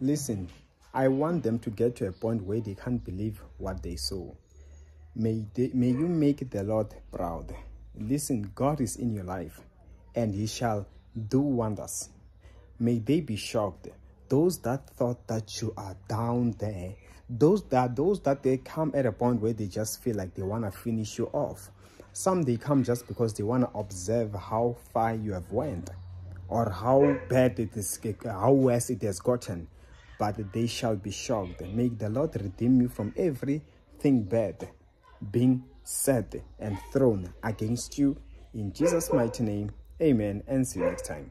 Listen, I want them to get to a point where they can't believe what they saw. May, they, may you make the Lord proud. Listen, God is in your life and He shall do wonders. May they be shocked. Those that thought that you are down there, those that those that they come at a point where they just feel like they want to finish you off. Some they come just because they want to observe how far you have went or how bad it is, how worse it has gotten. But they shall be shocked. May the Lord redeem you from everything bad being said and thrown against you. In Jesus' mighty name, amen. And see you next time.